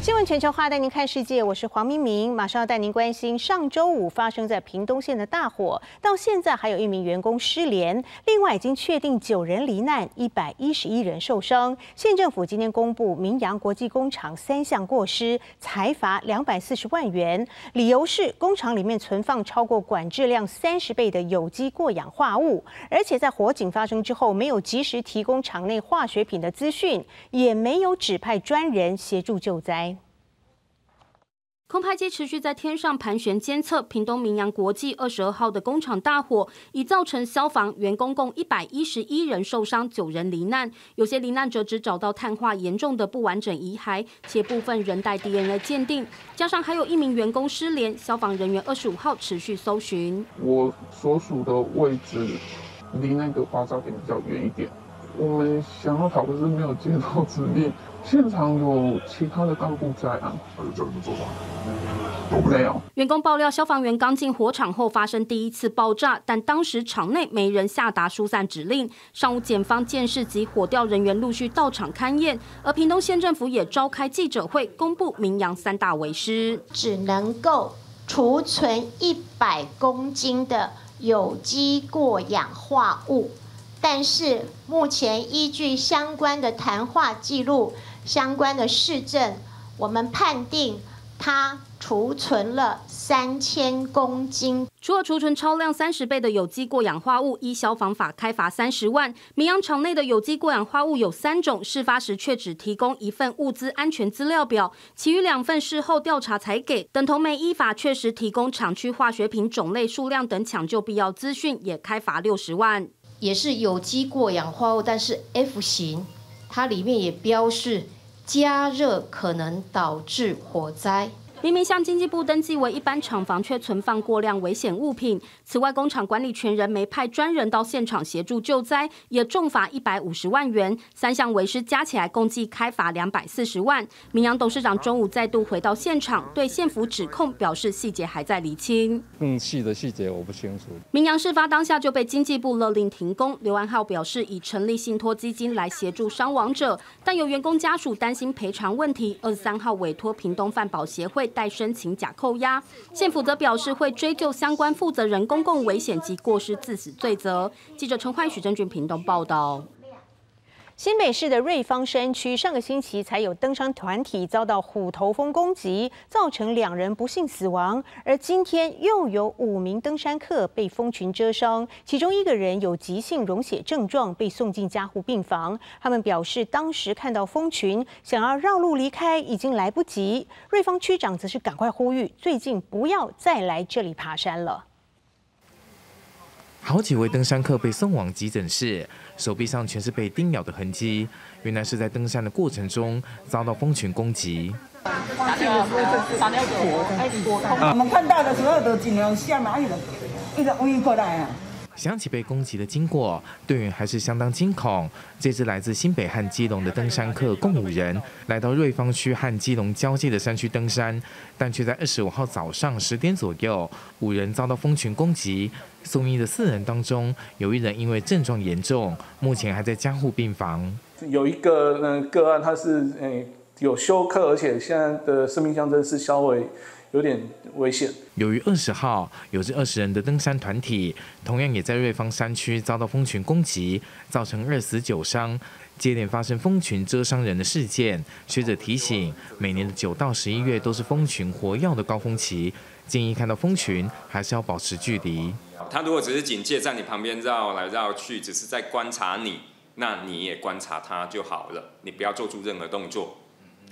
新闻全球化带您看世界，我是黄明明，马上要带您关心上周五发生在屏东县的大火，到现在还有一名员工失联，另外已经确定九人罹难，一百一十一人受伤。县政府今天公布明阳国际工厂三项过失，裁罚两百四十万元，理由是工厂里面存放超过管制量三十倍的有机过氧化物，而且在火警发生之后没有及时提供厂内化学品的资讯，也没有指派专人协助救灾。空拍机持续在天上盘旋监测屏东明阳国际二十二号的工厂大火，已造成消防员工共一百一十一人受伤，九人罹难。有些罹难者只找到碳化严重的不完整遗骸，且部分仍待 DNA 鉴定。加上还有一名员工失联，消防人员二十五号持续搜寻。我所属的位置离那个爆炸点比较远一点，我们想要逃，可是没有接到指令。现场有其他的干部在啊，还有叫你们走吗？都没有。员工爆料，消防员刚进火场后发生第一次爆炸，但当时场内没人下达疏散指令。上午检方、监视及火调人员陆续到场勘验，而屏东县政府也召开记者会，公布明阳三大为师，只能够储存一百公斤的有机过氧化物，但是目前依据相关的谈话记录。相关的市政，我们判定它储存了三千公斤。除了储存超量三十倍的有机过氧化物，依消防法开罚三十万。明阳厂内的有机过氧化物有三种，事发时却只提供一份物资安全资料表，其余两份事后调查才给，等同没依法确实提供厂区化学品种类、数量等抢救必要资讯，也开罚六十万。也是有机过氧化物，但是 F 型，它里面也标示。加热可能导致火灾。明明向经济部登记为一般厂房，却存放过量危险物品。此外，工厂管理权人没派专人到现场协助救灾，也重罚一百五十万元。三项违失加起来共计开罚两百四十万。明阳董事长中午再度回到现场，对县府指控表示细节还在厘清。更细的细节我不清楚。明阳事发当下就被经济部勒令停工。刘安浩表示已成立信托基金来协助伤亡者，但有员工家属担心赔偿问题，二十三号委托屏东饭保协会。待申请假扣押，县府则表示会追究相关负责人公共危险及过失致死罪责。记者陈焕、许正俊屏东报道。新北市的瑞芳山区上个星期才有登山团体遭到虎头蜂攻击，造成两人不幸死亡。而今天又有五名登山客被蜂群蛰伤，其中一个人有急性溶血症状，被送进加护病房。他们表示，当时看到蜂群，想要绕路离开，已经来不及。瑞芳区长则是赶快呼吁，最近不要再来这里爬山了。好几位登山客被送往急诊室，手臂上全是被叮咬的痕迹。原来是在登山的过程中遭到蜂群攻击。我们看到的时候都尽量下蚂蚁了一个围过来啊。想起被攻击的经过，队员还是相当惊恐。这支来自新北和基隆的登山客共五人，来到瑞芳区和基隆交界的山区登山，但却在二十五号早上十点左右，五人遭到蜂群攻击。送医的四人当中，有一人因为症状严重，目前还在加护病房。有一个嗯个案，他是诶有休克，而且现在的生命象征是稍微。有点危险。由于二十号有着二十人的登山团体，同样也在瑞芳山区遭到蜂群攻击，造成二死九伤，接连发生蜂群蛰伤人的事件。学者提醒，每年的九到十一月都是蜂群活跃的高峰期，建议看到蜂群还是要保持距离。他如果只是警戒在你旁边绕来绕去，只是在观察你，那你也观察他就好了，你不要做出任何动作。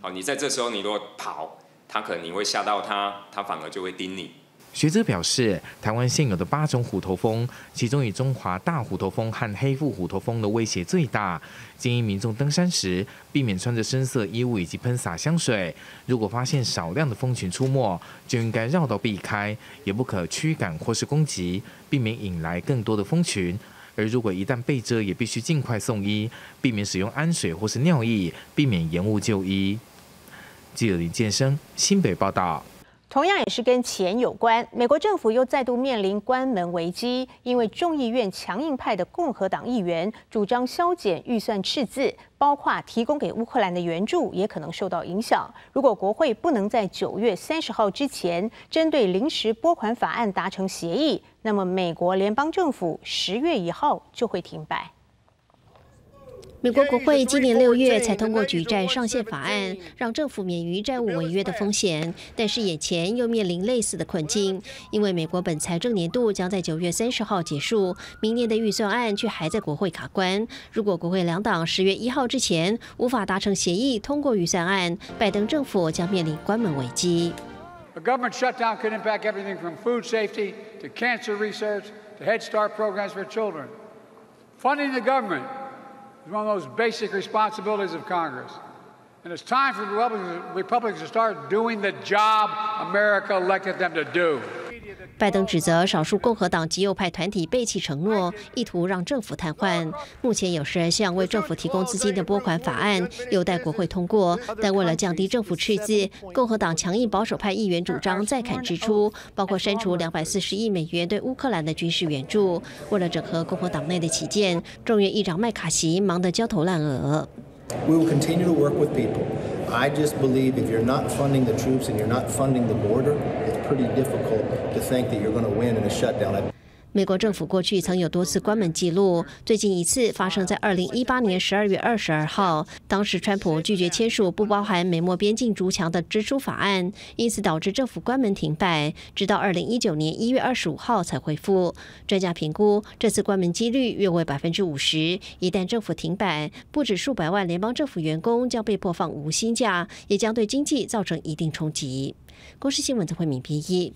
好，你在这时候你如果跑。他可能你会吓到他，他反而就会盯你。学者表示，台湾现有的八种虎头蜂，其中以中华大虎头蜂和黑腹虎头蜂的威胁最大。建议民众登山时避免穿着深色衣物以及喷洒香水。如果发现少量的蜂群出没，就应该绕道避开，也不可驱赶或是攻击，避免引来更多的蜂群。而如果一旦被蛰，也必须尽快送医，避免使用氨水或是尿液，避免延误就医。记者林建生新北报道。同样也是跟钱有关，美国政府又再度面临关门危机，因为众议院强硬派的共和党议员主张削减预算赤字，包括提供给乌克兰的援助也可能受到影响。如果国会不能在九月三十号之前针对临时拨款法案达成协议，那么美国联邦政府十月一号就会停摆。美国国会今年六月才通过举债上限法案，让政府免于债务违约的风险。但是眼前又面临类似的困境，因为美国本财政年度将在九月三十号结束，明年的预算案却还在国会卡关。如果国会两党十月一号之前无法达成协议通过预算案，拜登政府将面临关门危机。A government shutdown could impact everything from food safety to cancer research to Head Start programs for children. Funding the government. Is one of those basic responsibilities of Congress. And it's time for Republicans, Republicans to start doing the job America elected them to do. 拜登指责少数共和党极右派团体背弃承诺，意图让政府瘫痪。目前有十二项为政府提供资金的拨款法案有待国会通过，但为了降低政府赤字，共和党强硬保守派议员主张再砍支出，包括删除两百四十亿美元对乌克兰的军事援助。为了整合共和党内的起见，众院议长麦卡锡忙得焦头烂额。We will continue to work with people. I just believe if you're not funding the troops and you're not funding the border, it's pretty difficult 美国政府过去曾有多次关门记录，最近一次发生在二零一八年十二月二十二号。当时川普拒绝签署不包含美墨边境筑墙的支出法案，因此导致政府关门停摆，直到二零一九年一月二十五号才恢复。专家评估，这次关门几率约为百分之五十。一旦政府停摆，不止数百万联邦政府员工将被迫放无薪假，也将对经济造成一定冲击。公司新闻曾慧敏编译。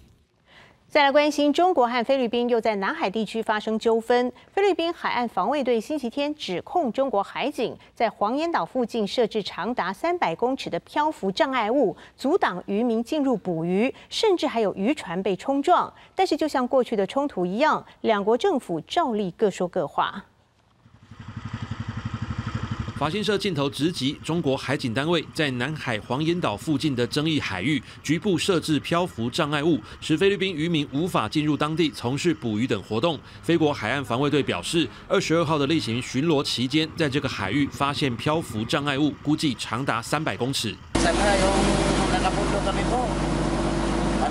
再来关心，中国和菲律宾又在南海地区发生纠纷。菲律宾海岸防卫队星期天指控中国海警在黄岩岛附近设置长达三百公尺的漂浮障碍物，阻挡渔民进入捕鱼，甚至还有渔船被冲撞。但是，就像过去的冲突一样，两国政府照例各说各话。法新社镜头直击中国海警单位在南海黄岩岛附近的争议海域局部设置漂浮障碍物，使菲律宾渔民无法进入当地从事捕鱼等活动。菲国海岸防卫队表示，二十二号的例行巡逻期间，在这个海域发现漂浮障碍物，估计长达三百公尺。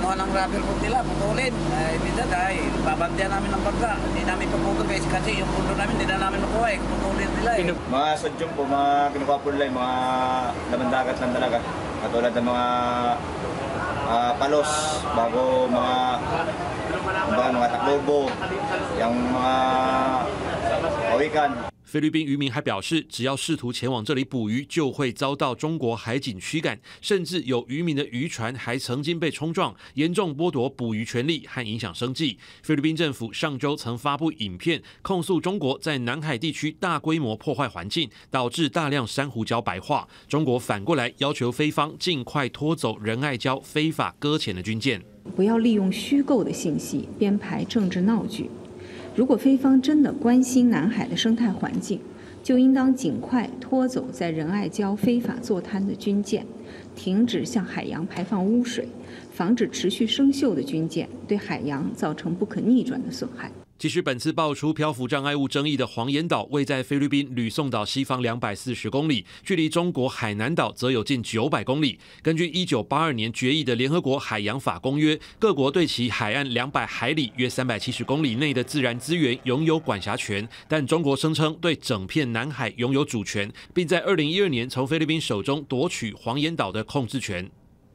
Kinuha ng rubber boat nila, putulin. Eh, minsan dahil babantiyan namin ng bangka. Hindi namin kaputol guys kasi yung pundo namin hindi na namin makuha eh. Putulin nila eh. Mga sadyong po, mga kinukuha po nila yung mga laman dagat lang talaga. Katulad ng mga uh, palos, bago mga mga, mga taklobo, yung mga kawikan. 菲律宾渔民还表示，只要试图前往这里捕鱼，就会遭到中国海警驱赶，甚至有渔民的渔船还曾经被冲撞，严重剥夺捕鱼权利和影响生计。菲律宾政府上周曾发布影片，控诉中国在南海地区大规模破坏环境，导致大量珊瑚礁白化。中国反过来要求菲方尽快拖走仁爱礁非法搁浅的军舰，不要利用虚构的信息编排政治闹剧。如果菲方真的关心南海的生态环境，就应当尽快拖走在仁爱礁非法坐滩的军舰，停止向海洋排放污水，防止持续生锈的军舰对海洋造成不可逆转的损害。其实，本次爆出漂浮障碍物争议的黄岩岛，位在菲律宾吕宋岛西方两百四十公里，距离中国海南岛则有近九百公里。根据一九八二年决议的联合国海洋法公约，各国对其海岸两百海里（约三百七十公里）内的自然资源拥有管辖权，但中国声称对整片南海拥有主权，并在二零一二年从菲律宾手中夺取黄岩岛的控制权。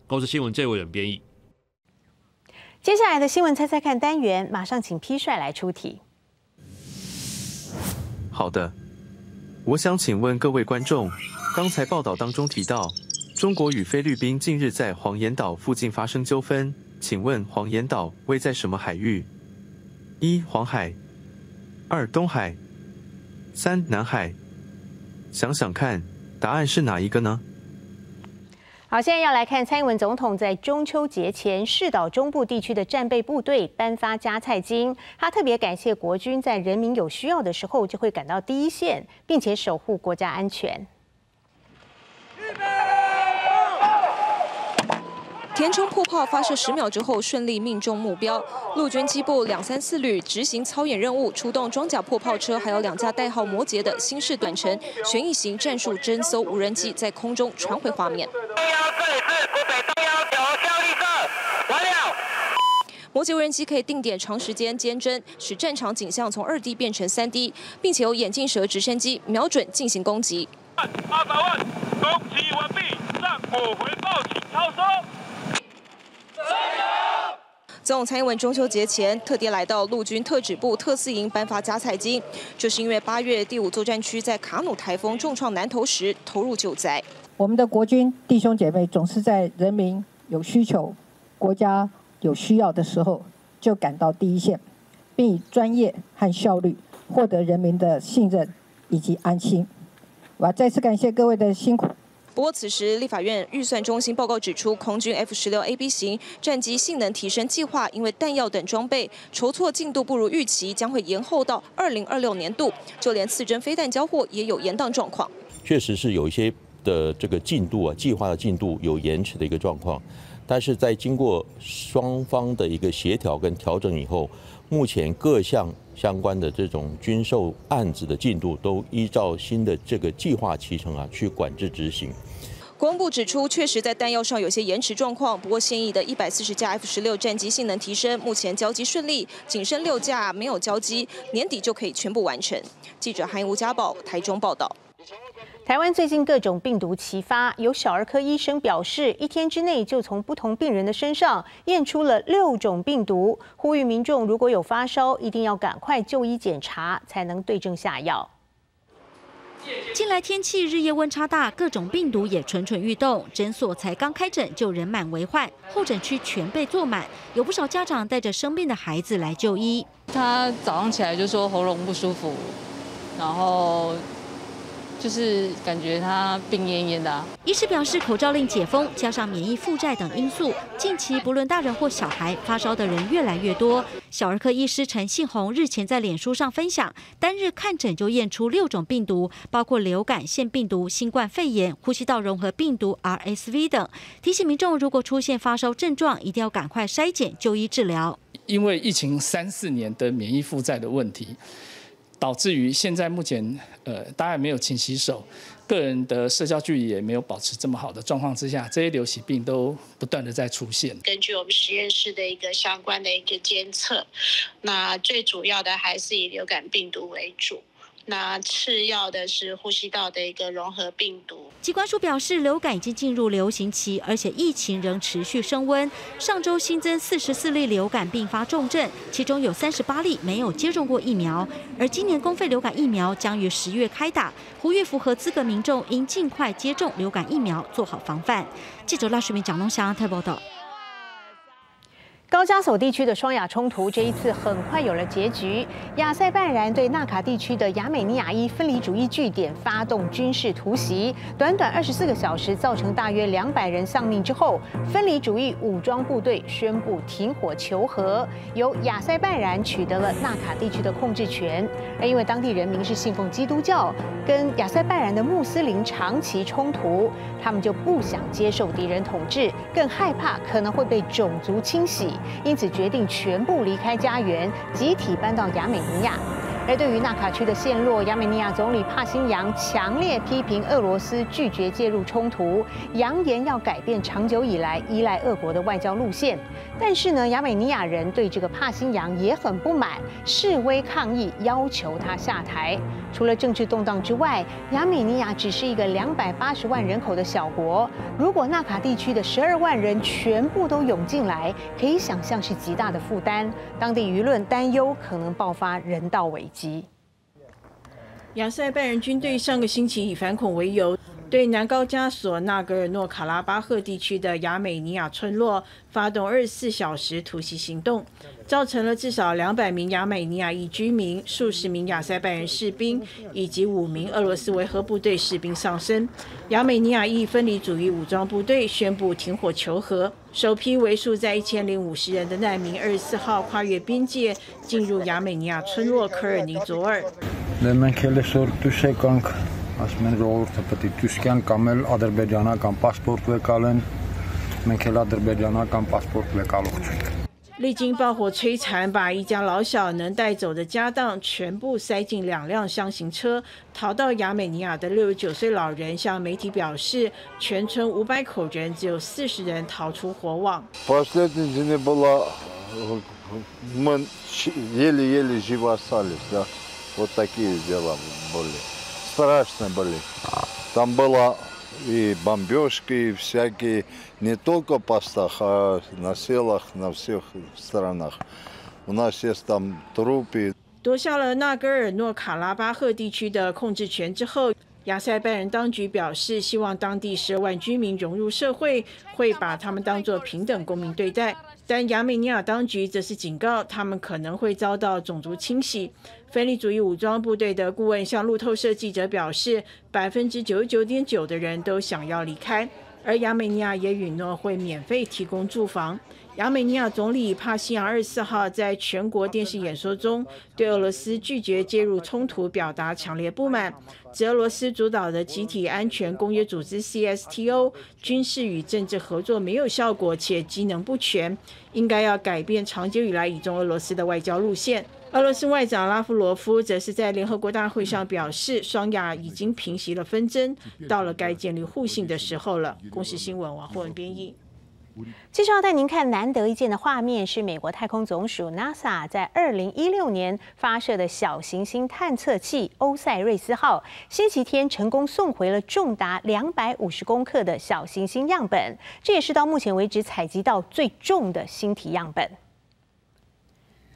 公司新闻这位人编译。接下来的新闻猜猜看单元，马上请 P 帅来出题。好的，我想请问各位观众，刚才报道当中提到，中国与菲律宾近日在黄岩岛附近发生纠纷，请问黄岩岛位在什么海域？一黄海，二东海，三南海。想想看，答案是哪一个呢？好，现在要来看蔡英文总统在中秋节前，视岛中部地区的战备部队颁发加菜金。他特别感谢国军在人民有需要的时候就会赶到第一线，并且守护国家安全。填充破炮发射十秒之后顺利命中目标。陆军机部两三四旅执行操演任务，出动装甲破炮车，还有两架代号摩羯的新式短程旋翼型战术侦搜无人机在空中传回画面。摩羯无人机可以定点长时间监侦，使战场景象从二 D 变成三 D，并且由眼镜蛇直升机瞄准进行攻击。八百万，攻击完毕，战果回报请超收。总统蔡英文中秋节前特地来到陆军特指部特四营颁发加菜金，就是因为八月第五作战区在卡努台风重创南投时投入救灾。我们的国军弟兄姐妹总是在人民有需求、国家。有需要的时候，就赶到第一线，并以专业和效率获得人民的信任以及安心。我要再次感谢各位的辛苦。不过，此时立法院预算中心报告指出，空军 F 十六 AB 型战机性能提升计划因为弹药等装备筹措进度不如预期，将会延后到二零二六年度。就连次针飞弹交货也有延宕状况。确实是有一些的这个进度啊，计划的进度有延迟的一个状况。但是在经过双方的一个协调跟调整以后，目前各项相关的这种军售案子的进度都依照新的这个计划提程啊去管制执行。国防部指出，确实在弹药上有些延迟状况，不过现役的一百四十架 F 十六战机性能提升，目前交机顺利，仅剩六架没有交机，年底就可以全部完成。记者韩吴家宝台中报道。台湾最近各种病毒齐发，有小儿科医生表示，一天之内就从不同病人的身上验出了六种病毒，呼吁民众如果有发烧，一定要赶快就医检查，才能对症下药。近来天气日夜温差大，各种病毒也蠢蠢欲动，诊所才刚开诊就人满为患，候诊区全被坐满，有不少家长带着生病的孩子来就医。他早上起来就说喉咙不舒服，然后。就是感觉他病恹恹的。医师表示，口罩令解封，加上免疫负债等因素，近期不论大人或小孩发烧的人越来越多。小儿科医师陈信宏日前在脸书上分享，单日看诊就验出六种病毒，包括流感腺病毒、新冠肺炎、呼吸道融合病毒 RSV 等，提醒民众如果出现发烧症状，一定要赶快筛检就医治疗。因为疫情三四年的免疫负债的问题。导致于现在目前，呃，大家没有勤洗手，个人的社交距离也没有保持这么好的状况之下，这些流行病都不断的在出现。根据我们实验室的一个相关的一个监测，那最主要的还是以流感病毒为主。那次要的是呼吸道的一个融合病毒。机关署表示，流感已经进入流行期，而且疫情仍持续升温。上周新增四十四例流感并发重症，其中有三十八例没有接种过疫苗。而今年公费流感疫苗将于十月开打，呼吁符合资格民众应尽快接种流感疫苗，做好防范。记者赖水明、蒋龙祥台报道。高加索地区的双亚冲突这一次很快有了结局。亚塞拜然对纳卡地区的亚美尼亚一分离主义据点发动军事突袭，短短二十四个小时，造成大约两百人丧命之后，分离主义武装部队宣布停火求和，由亚塞拜然取得了纳卡地区的控制权。而因为当地人民是信奉基督教，跟亚塞拜然的穆斯林长期冲突，他们就不想接受敌人统治，更害怕可能会被种族清洗。因此决定全部离开家园，集体搬到亚美尼亚。而对于纳卡区的陷落，亚美尼亚总理帕辛扬强烈批评俄罗斯拒绝介入冲突，扬言要改变长久以来依赖俄国的外交路线。但是呢，亚美尼亚人对这个帕辛扬也很不满，示威抗议，要求他下台。除了政治动荡之外，亚美尼亚只是一个两百八十万人口的小国。如果纳卡地区的十二万人全部都涌进来，可以想象是极大的负担。当地舆论担忧可能爆发人道危及。亚塞拜然军队上个星期以反恐为由。对南高加索纳格尔诺卡拉巴赫地区的亚美尼亚村落发动二十四小时突袭行动，造成了至少两百名亚美尼亚裔居民、数十名亚塞拜人士兵以及五名俄罗斯维和部队士兵丧生。亚美尼亚裔分离主义武装部队宣布停火求和，首批为数在一千零五十人的难民二十四号跨越边界进入亚美尼亚村落科尔尼佐尔。ասում են ժողովուրդը պետք է դուսկյան կամ էլ ադրբեջանական պասպորտ վեկալեն 历经爆火摧残，把一家老小能带走的家当全部塞进两辆箱型车，逃到亚美尼亚的六十九岁老人向媒体表示，全村五百口人只有四十人逃出火网。 и бомбежки, всякие, не только постах, а на селах, на всех сторонах. У нас есть там трупы. 夺下了纳戈尔诺卡拉巴赫地区的控制权之后，亚塞拜人当局表示，希望当地十万居民融入社会，会把他们当作平等公民对待。 但亚美尼亚当局则是警告，他们可能会遭到种族清洗。分离主义武装部队的顾问向路透社记者表示，百分之九十九点九的人都想要离开，而亚美尼亚也允诺会免费提供住房。亚美尼亚总理帕西扬二十四号在全国电视演说中，对俄罗斯拒绝介入冲突表达强烈不满，指俄罗斯主导的集体安全公约组织 CSTO 军事与政治合作没有效果且机能不全，应该要改变长久以来倚重俄罗斯的外交路线。俄罗斯外长拉夫罗夫则是在联合国大会上表示，双亚已经平息了纷争，到了该建立互信的时候了。公司新闻王慧文编译。接着要带您看难得一见的画面，是美国太空总署 NASA 在二零一六年发射的小行星探测器欧塞瑞斯号，星期天成功送回了重达两百五十公克的小行星样本，这也是到目前为止采集到最重的星体样本。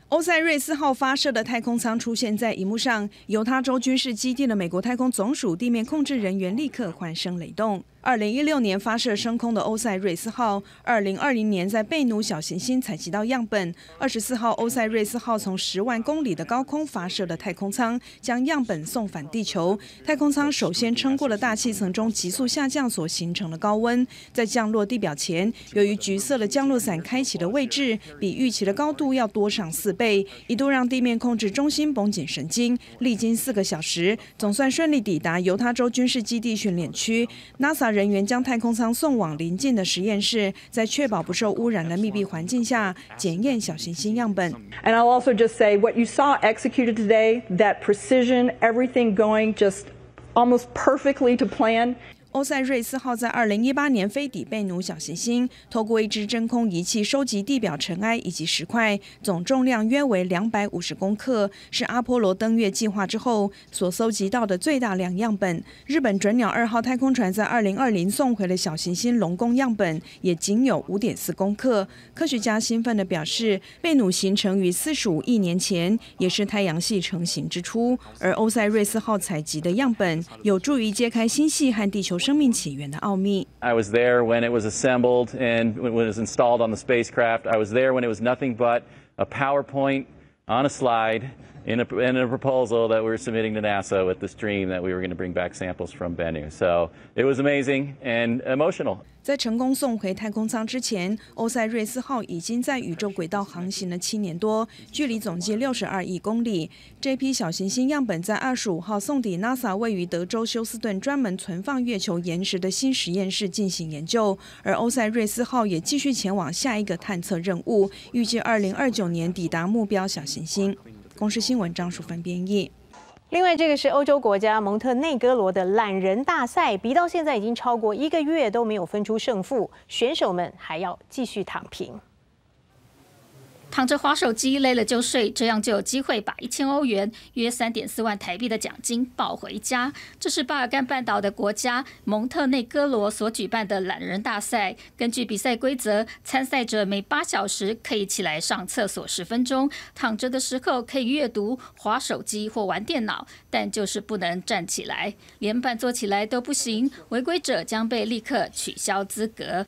欧塞瑞斯号发射的太空舱出现在荧幕上，犹他州军事基地的美国太空总署地面控制人员立刻欢声雷动。二零一六年发射升空的欧塞瑞斯号，二零二零年在贝努小行星采集到样本。二十四号，欧塞瑞斯号从十万公里的高空发射的太空舱，将样本送返地球。太空舱首先撑过了大气层中急速下降所形成的高温，在降落地表前，由于橘色的降落伞开启的位置比预期的高度要多上四倍，一度让地面控制中心绷紧神经。历经四个小时，总算顺利抵达犹他州军事基地训练区。NASA。人员将太空舱送往临近的实验室，在确保不受污染的密闭环境下检验小行星样本。And I'll also just say what you saw executed today, that precision, everything going just almost perfectly to plan. 欧塞瑞斯号在二零一八年飞抵贝努小行星，透过一支真空仪器收集地表尘埃以及石块，总重量约为两百五十公克，是阿波罗登月计划之后所搜集到的最大量样本。日本准鸟二号太空船在二零二零送回的小行星龙宫样本也仅有五点四公克。科学家兴奋地表示，贝努形成于四十五亿年前，也是太阳系成型之初，而欧塞瑞斯号采集的样本有助于揭开星系和地球。生命起源的奥秘。I was there when it was assembled and when it was installed on the spacecraft. I was there when it was nothing but a PowerPoint on a slide in a, in a proposal that we were submitting to NASA with this dream that we were going to bring back samples from Bennu. So it was amazing and emotional. 在成功送回太空舱之前，欧塞瑞斯号已经在宇宙轨道航行了七年多，距离总计六十二亿公里。这批小行星样本在二十五号送抵 NASA 位于德州休斯顿专门存放月球岩石的新实验室进行研究，而欧塞瑞斯号也继续前往下一个探测任务，预计二零二九年抵达目标小行星。公司新闻张淑芬编译。另外，这个是欧洲国家蒙特内哥罗的懒人大赛，比到现在已经超过一个月都没有分出胜负，选手们还要继续躺平。躺着划手机，累了就睡，这样就有机会把一千欧元（约三点四万台币）的奖金抱回家。这是巴尔干半岛的国家蒙特内哥罗所举办的懒人大赛。根据比赛规则，参赛者每八小时可以起来上厕所十分钟，躺着的时候可以阅读、划手机或玩电脑，但就是不能站起来，连半坐起来都不行。违规者将被立刻取消资格。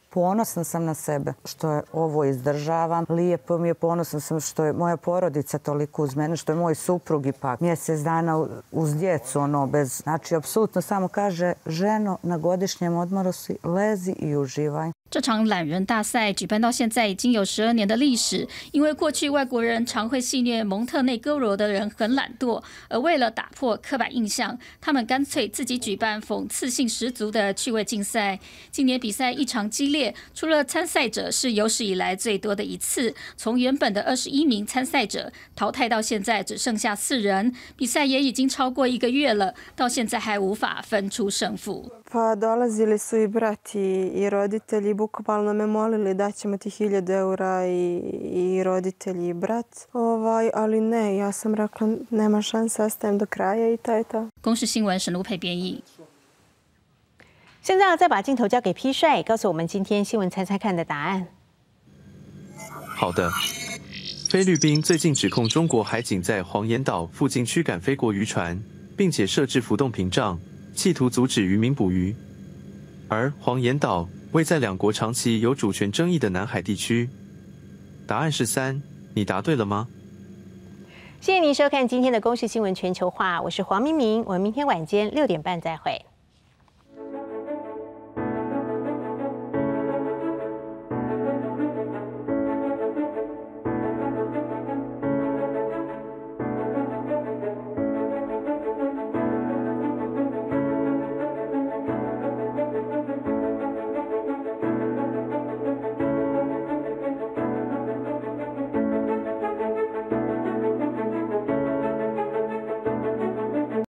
Ponosna sam što je moja porodica toliko uz mene, što je moj suprug ipak mjesec dana uz djecu, ono, bez, znači, apsolutno samo kaže, ženo, na godišnjem odmoru si, lezi i uživaj. 这场懒人大赛举办到现在已经有十二年的历史，因为过去外国人常会戏谑蒙特内哥罗的人很懒惰，而为了打破刻板印象，他们干脆自己举办讽刺性十足的趣味竞赛。今年比赛异常激烈，除了参赛者是有史以来最多的一次，从原本的二十一名参赛者淘汰到现在只剩下四人，比赛也已经超过一个月了，到现在还无法分出胜负。Pa dolazili su i brat i, i roditelji, bukvalno me molili da ćemo ti hiljadu eura i, i roditelji i brat. Ovaj, ali ne, ja sam rekla nema šanse, ostajem do kraja i to je to. 公视新闻沈卢佩编译。现在再把镜头交给 P 帅，告诉我们今天新闻猜猜看的答案。好的，菲律宾最近指控中国海警在黄岩岛附近驱赶菲国渔船，并且设置浮动屏障。企图阻止渔民捕鱼，而黄岩岛位在两国长期有主权争议的南海地区。答案是三，你答对了吗？谢谢您收看今天的《公视新闻全球化》，我是黄明明，我们明天晚间六点半再会。